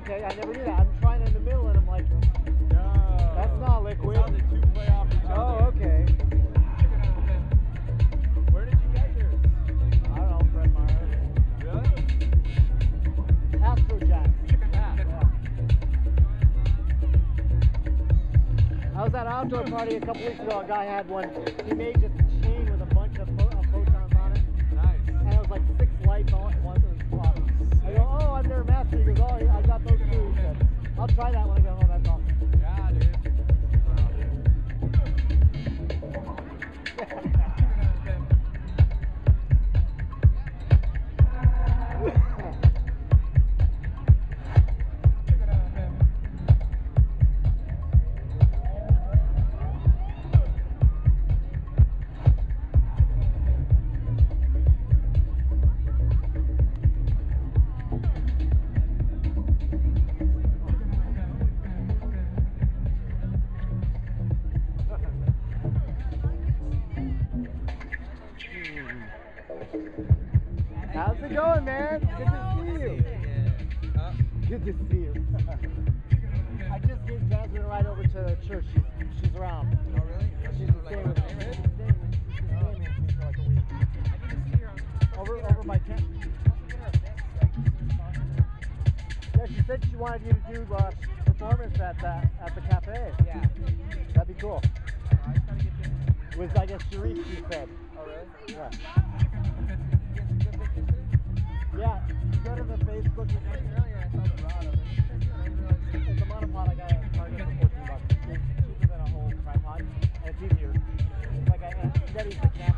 okay. I never knew that. I'm trying in the middle, and I'm like, No. That's not liquid. That's how the two play off each other. oh, okay. Where did you get yours? I don't know, Fred Meyer. Really? Astro Jack. Yeah. I was at an outdoor party a couple weeks ago. A guy had one. He made just a chain with a bunch of, of photons on it, Nice. and it was like six lights all at once. I go, oh, I've never mastered. He goes, oh, I got those too. I'll try that when I home. That's. How's man? Good to see you. Uh, Good to see you. I just gave Jasmine a ride over to the church. She's, she's around. oh, really? She's She's like staying with me. She's with- she's been staying with me for like a week. I need to see. Over, over my tent. Yeah, she said she wanted you to do uh, performance at the, at the cafe. Yeah. That'd be cool. I just gotta get this. With, I guess, Sharif, she said. Oh, really? Yeah. Yeah, you go to the Facebook. You earlier, I saw. It's a monopod I got at Target for 14 bucks. It's cheaper than a whole tripod, and it's easier. Like I, instead the camera.